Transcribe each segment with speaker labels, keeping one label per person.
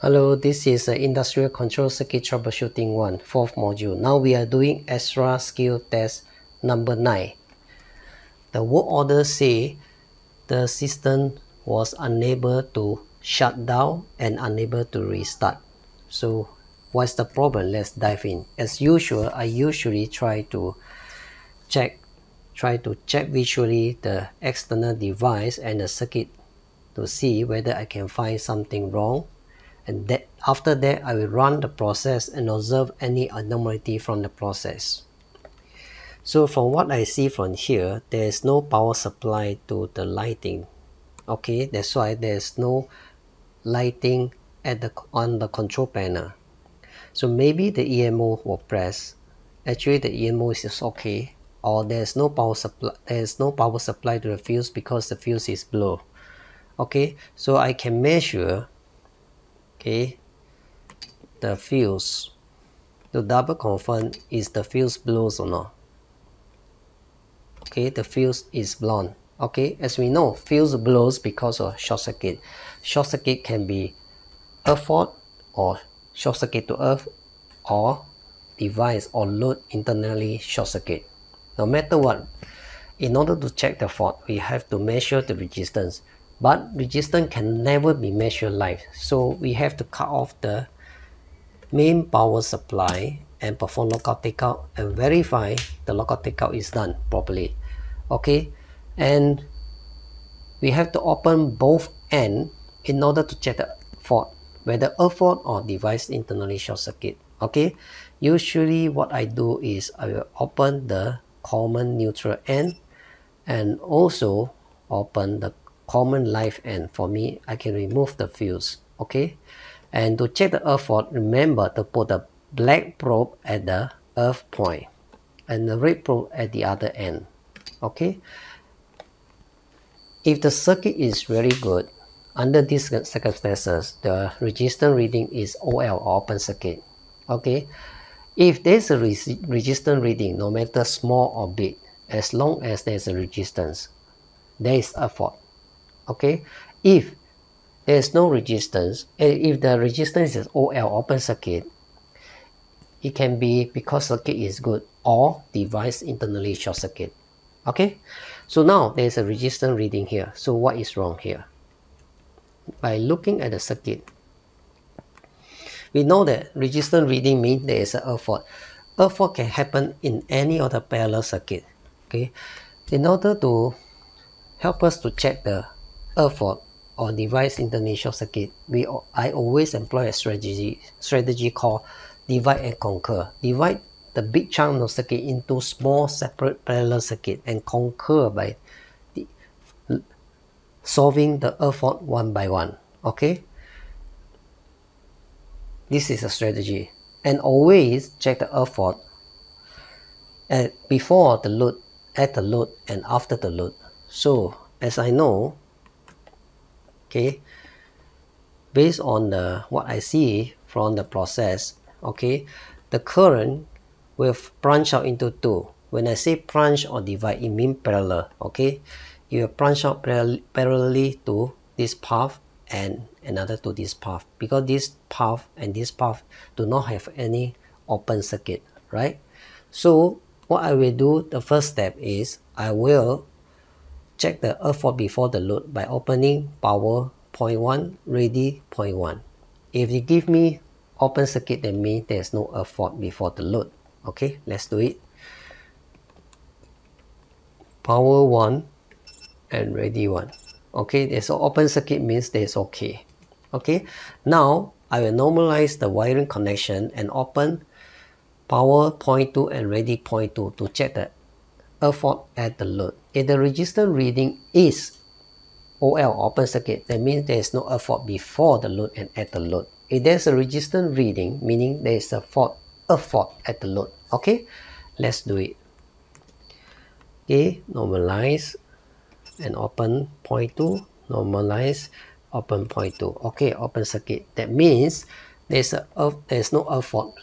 Speaker 1: Hello, this is uh, Industrial Control Circuit Troubleshooting 1, fourth module. Now we are doing extra skill test number 9. The work order say the system was unable to shut down and unable to restart. So what's the problem? Let's dive in. As usual, I usually try to check try to check visually the external device and the circuit to see whether I can find something wrong and that after that I will run the process and observe any anomaly from the process. So from what I see from here, there is no power supply to the lighting. Okay, that's why there's no lighting at the on the control panel. So maybe the EMO will press. Actually, the EMO is okay, or there's no power supply. There's no power supply to the fuse because the fuse is blown. Okay, so I can measure okay. The fuse to double confirm is the fuse blows or not. Okay the fuse is blown. Okay as we know fuse blows because of short circuit. Short circuit can be earth fault or short circuit to earth or device or load internally short circuit. No matter what in order to check the fault we have to measure the resistance but resistance can never be measured live. So we have to cut off the main power supply and perform lockout tagout and verify the lockout tagout is done properly. Okay? And we have to open both end in order to check the fault whether a fault or device internally short circuit. Okay? Usually what I do is I will open the common neutral end and also open the common life end for me I can remove the fuse okay? And to check the earth fault remember to put the black probe at the earth point and the red probe at the other end okay? If the circuit is very good under these circumstances the resistance reading is OL open circuit okay? If there's a resistance reading no matter small or big as long as there's a resistance there is a fault okay? If there is no resistance eh, if the resistance is OL open circuit it can be because circuit is good or device internally short circuit. Okay? So now there is a resistance reading here. So what is wrong here? By looking at the circuit we know that resistance reading means there is a earth fault. Earth fault can happen in any other parallel circuit. Okay? In order to help us to check the earth fault or device international circuit, we I always employ a strategy strategy called divide and conquer. Divide the big chunk of circuit into small separate parallel circuit and conquer by the, solving the earth fault one by one. Okay. This is a strategy. And always check the earth fault at before the load, at the load, and after the load. So as I know, okay? Based on the what I see from the process okay? The current will branch out into two. When I say branch or divide it means parallel okay? You branch out parallelly to this path and another to this path. Because this path and this path do not have any open circuit right? So what I will do the first step is I will check the fault before the load by opening power point 1 ready point 1 if you give me open circuit that means there's no fault before the load. Okay let's do it. Power 1 and ready 1 okay there's open circuit means there's okay. Okay now I will normalize the wiring connection and open power point 2 and ready point 2 to check the fault at the load if the resistance reading is OL open circuit, that means there is no fault before the load and at the load. If there's a resistance reading, meaning there is a fault, fault at the load. Okay, let's do it. Okay, normalize and open point 2, normalize, open point 2. Okay, open circuit. That means there's a there's no fault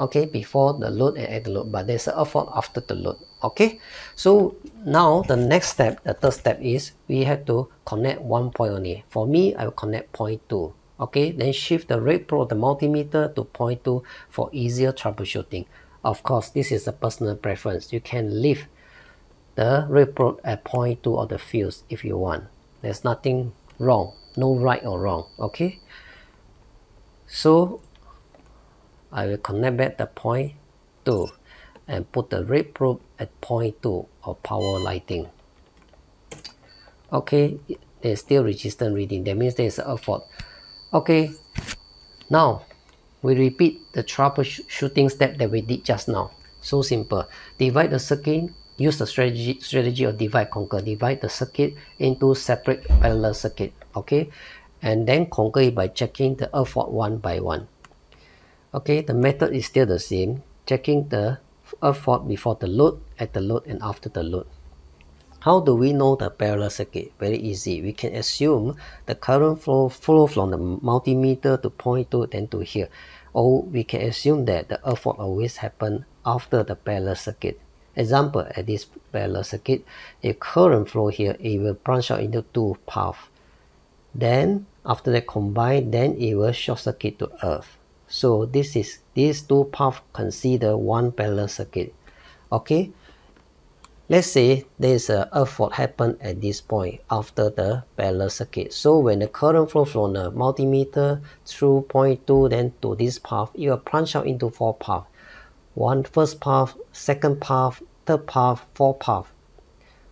Speaker 1: okay before the load and at the load but there's a fault after the load okay? So now the next step the third step is we have to connect one point only. For me i will connect point two okay? Then shift the red probe the multimeter to point 2 for easier troubleshooting. Of course this is a personal preference. You can leave the red probe at point 2 of the fuse if you want. There's nothing wrong no right or wrong okay? So I will connect back the point 2 and put the red probe at point 2 of power lighting. Okay there's still resistance reading. That means there's a fault. Okay now we repeat the troubleshooting step that we did just now. So simple. Divide the circuit. Use the strategy strategy of divide conquer. Divide the circuit into separate parallel circuit. Okay and then conquer it by checking the fault one by one okay the method is still the same checking the earth fault before the load at the load and after the load how do we know the parallel circuit? Very easy. We can assume the current flow flow from the multimeter to point 2 then to here. Or we can assume that the earth fault always happen after the parallel circuit. Example, at this parallel circuit, a current flow here, it will branch out into two paths. Then, after that combine, then it will short circuit to earth. So this is these two paths consider one parallel circuit. Okay, Let's say there's a earth fault happen at this point after the parallel circuit. So when the current flow from the multimeter through point 2 then to this path, it will branch out into four paths. One first path, second path, third path, fourth path.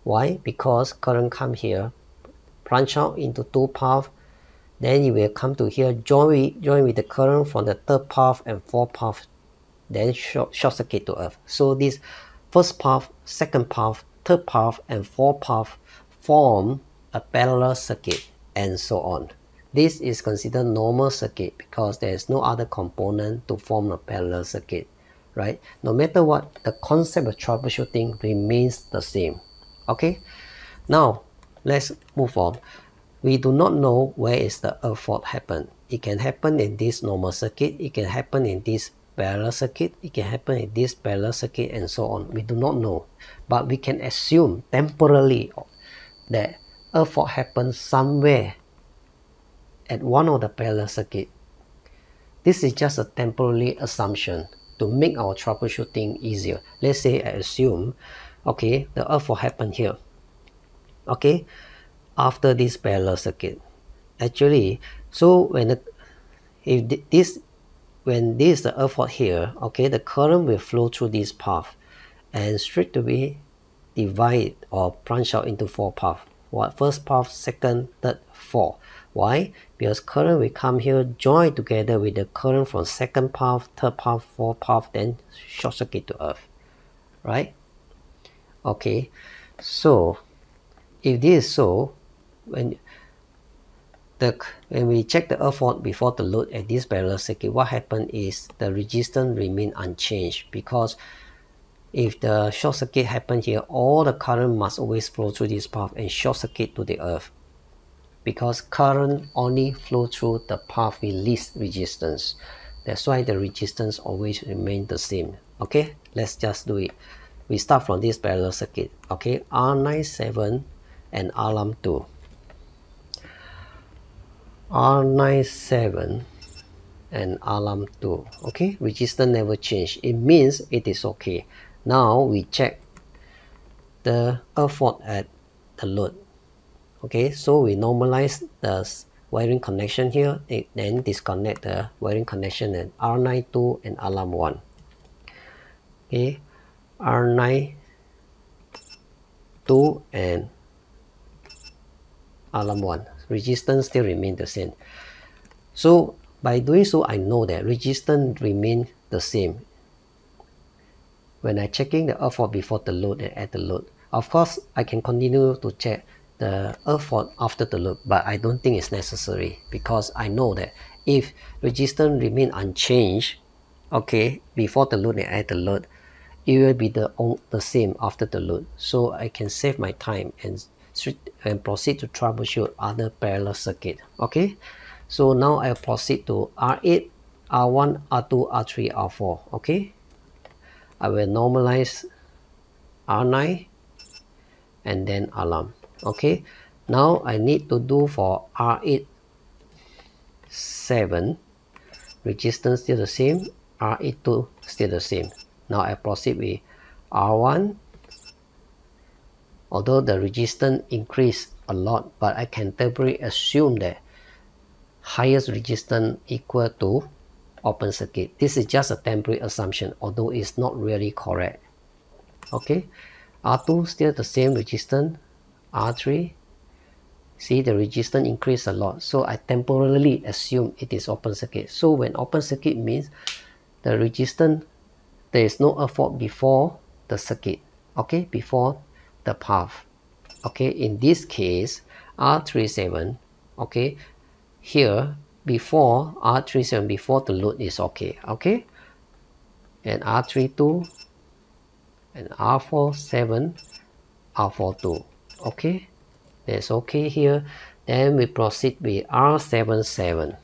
Speaker 1: Why? Because current come here, branch out into two paths, then it will come to here, join with, join with the current from the third path and fourth path, then short, short circuit to earth. So this first path, second path, third path, and fourth path form a parallel circuit and so on. This is considered normal circuit because there is no other component to form a parallel circuit, right? No matter what, the concept of troubleshooting remains the same, okay? Now, let's move on. We do not know where is the earth fault happen. It can happen in this normal circuit, it can happen in this parallel circuit, it can happen in this parallel circuit and so on. We do not know, but we can assume temporarily that a fault happens somewhere at one of the parallel circuit. This is just a temporary assumption to make our troubleshooting easier. Let's say I assume, okay, the earth fault happen here. Okay, after this parallel circuit. Actually, so when the, if this when this is the earth fault here, okay, the current will flow through this path and straight away divide or branch out into four paths. What first path, second, third, fourth. Why? Because current will come here, join together with the current from second path, third path, fourth path, then short circuit to earth. Right? Okay. So if this is so, when the when we check the earth fault before the load at this parallel circuit, what happened is the resistance remain unchanged because if the short circuit happen here, all the current must always flow through this path and short circuit to the earth because current only flow through the path with least resistance. That's why the resistance always remain the same. Okay, let's just do it. We start from this parallel circuit. Okay, R97 and Alarm2. R97 and alarm 2 okay? Register never change. It means it is okay. Now we check the fault at the load okay? So we normalize the wiring connection here it, then disconnect the wiring connection at R92 and alarm 1 okay? R9 2 and alarm 1 resistance still remain the same. So by doing so, I know that resistance remain the same. When I checking the earth fault before the load and at the load, of course, I can continue to check the earth fault after the load, but I don't think it's necessary because I know that if resistance remain unchanged, okay, before the load and at the load, it will be the, the same after the load. So I can save my time and and proceed to troubleshoot other parallel circuit. Okay? So now I'll proceed to R8 R1 R2 R3 R4 okay? I will normalize R9 and then alarm. Okay? Now I need to do for R8 7 resistance still the same R82 still the same. Now I proceed with R1 although the resistance increased a lot but I can temporarily assume that highest resistance equal to open circuit. This is just a temporary assumption although it's not really correct. Okay R2 still the same resistance. R3 see the resistance increase a lot so I temporarily assume it is open circuit. So when open circuit means the resistance there is no earth fault before the circuit okay before the path. Okay in this case R37 okay here before R37 before the load is okay okay? And R32 and R47 R42 okay? That's okay here. Then we proceed with R77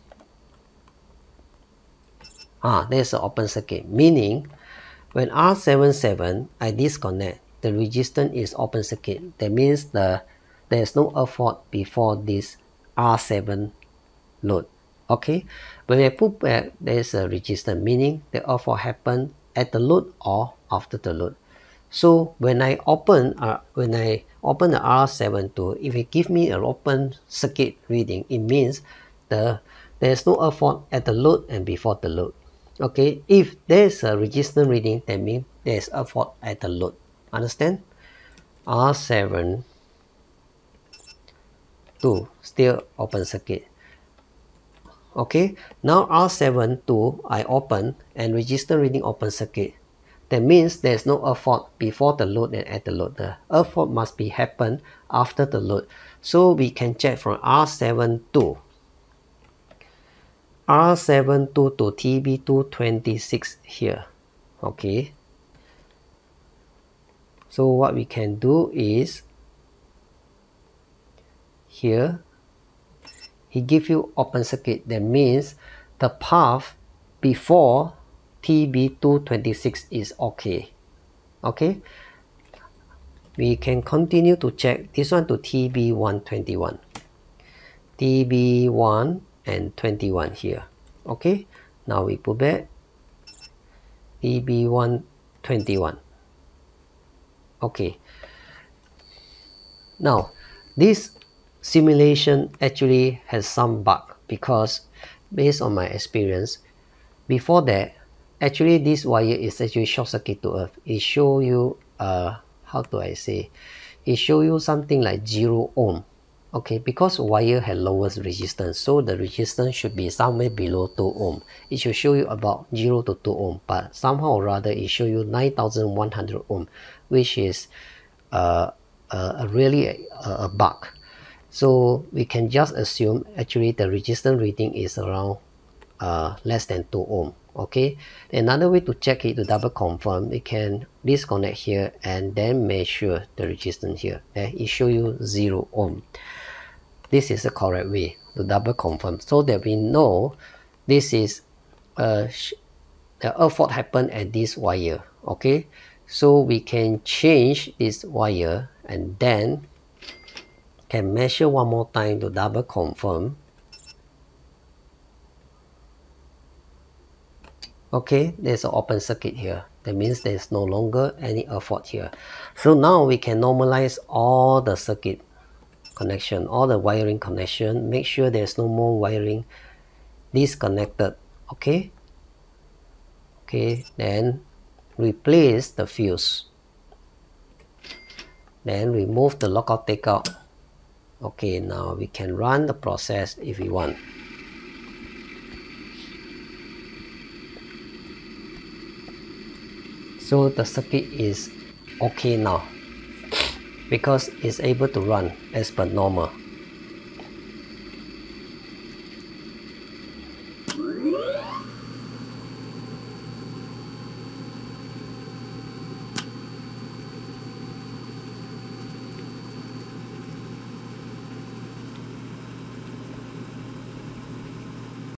Speaker 1: ah there's an open circuit meaning when R77 I disconnect the resistance is open circuit. That means the there's no earth fault before this R7 load. Okay? When I put back there's a resistance meaning the earth fault happen at the load or after the load. So when I open uh, when I open the R72 if it give me an open circuit reading it means the there's no earth fault at the load and before the load. Okay? If there's a resistance reading that means there's earth fault at the load understand? R7 2 still open circuit. Okay? Now R7 2 I open and register reading open circuit. That means there's no earth fault before the load and at the load. The earth fault must be happen after the load. So we can check from R7 2 R7 2 to TB226 here. Okay so what we can do is here he give you open circuit. That means the path before TB226 is okay. Okay? We can continue to check this one to TB121 TB1 and 21 here. Okay? Now we put back TB121 okay. Now this simulation actually has some bug because based on my experience before that actually this wire is actually short circuit to earth. It show you uh how do I say? It show you something like zero ohm. Okay because wire has lowest resistance so the resistance should be somewhere below 2 ohm. It should show you about 0 to 2 ohm but somehow or rather it show you 9100 ohm which is uh, really a, a bug. So we can just assume actually the resistance reading is around uh, less than 2 ohm okay? Another way to check it to double confirm we can disconnect here and then measure the resistance here. Okay? it show you 0 ohm. This is the correct way to double confirm so that we know this is uh, the earth fault happen at this wire okay so we can change this wire and then can measure one more time to double confirm. Okay there's an open circuit here. That means there's no longer any earth fault here. So now we can normalize all the circuit connection all the wiring connection. Make sure there's no more wiring disconnected. Okay? Okay then replace the fuse. Then remove the lockout tagout. Okay now we can run the process if we want. So the circuit is okay now because it's able to run as per normal